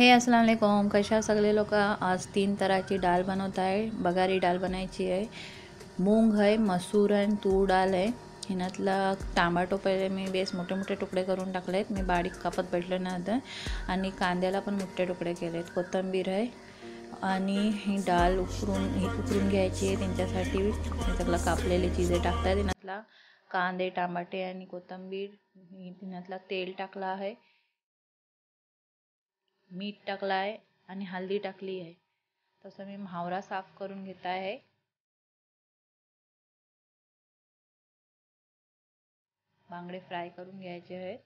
हे अस्सलाम वालेकुम कशा सगळे लोक? आज तीन तराची डाळ बनवत आहे. बगारी डाळ बनायची आहे. मूंग आहे मसूर आहे तूर डाळ आहे. ह्यातला टमाटो पहिले मी बेस मोठे मोठे तुकडे करून टाकले आहेत मी बारीक कापत भेटलं ना आता. आणि कांद्याला पण मोठे तुकडे केले आहेत कोथिंबीर आहे. आणि ही डाळ उकरून ही उकरून घ्यायची आहे. त्यांच्यासाठी त्याच्यातला कापलेले चिजे टाकतात. त्यातला कांदे टमाटे आणि कोथिंबीर त्यातला तेल टाकला आहे. मीठ टाकलं आहे आणि हळदी टाकली आहे. तसं मी म्हावरा साफ करून घेत आहे. बांगडे फ्राय करून घ्यायचे आहेत.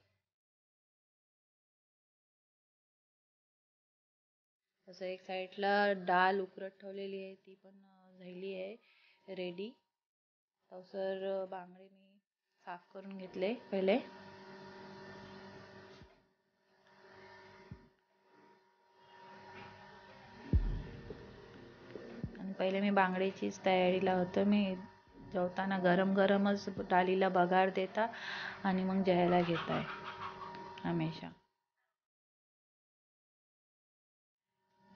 तसं एक साईडला डाळ उकरत ठेवलेली आहे ती पण झाली आहे रेडी तसं बांगडे मी साफ करून घेतले पहिले. पहिले मी बांगड्याचीच तयारीला होतो. मी जेवताना गरम गरमच डाळीला बघार देता आणि मग जेवायला घेताय. हमेशा.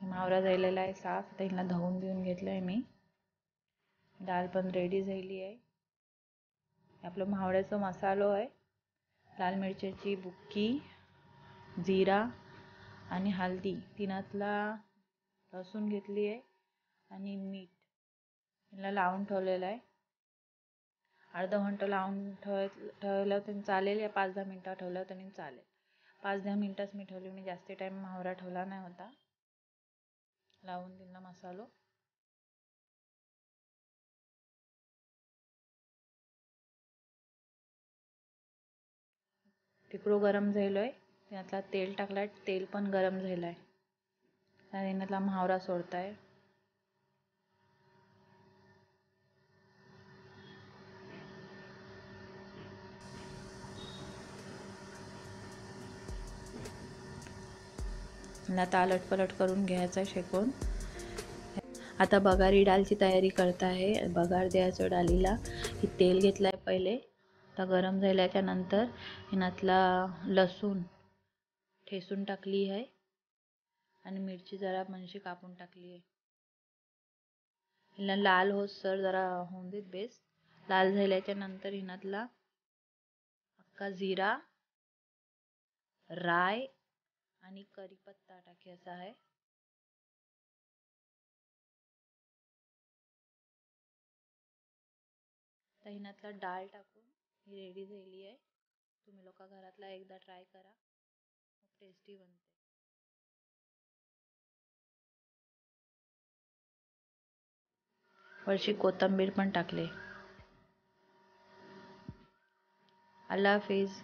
मावरा झालेला आहे साफ. त्यांना धुवून देऊन घेतलं आहे मी. डाळ पण रेडी झाली आहे. आपलं मावळ्याचा मसालो आहे. लाल मिरच्याची बुक्की जिरा आणि हळदी तिनातला लसूण घेतली आहे. आणि मीठ. ह्याला लावून ठेवलेलं आहे. अर्धा घंटा लावून ठेव ठेवलं तरी चालेल या पाच दहा मिनटं ठेवलं तरी चालेल. पाच दहा मिनटंच मी ठेवली मी जास्त टाईम म्हावरा ठेवला नाही होता. लावून दिला मसालो. तिकडो गरम झालो आहे त्यातला तेल टाकला आहे तेल पण गरम झालं आहे त्यातला म्हावरा सोडताय. आता अलट पलट करून घ्यायचं शेकून. आता बगारी डालची तयारी करत आहे. बगार द्यायचं डालीला. ही तेल घेतलं आहे पहिले. आता गरम झाल्याच्यानंतर ह्यातला लसूण ठेसून टाकली आहे. आणि मिरची जरा म्हणजे कापून टाकली आहे. हिला लाल हो सर जरा होऊन देत बेस लाल झाल्याच्यानंतर हिनातला अख्खा जिरा राय आणि करीपत्ता टाकायचा आहे. हिनातला डाळ टाकून ही रेडी झाली आहे. तुम्ही लोक घरातला एकदा ट्राय करा. खूप टेस्टी बनते. वरची कोथिंबीर पण टाकले. अल्ला हाफिज.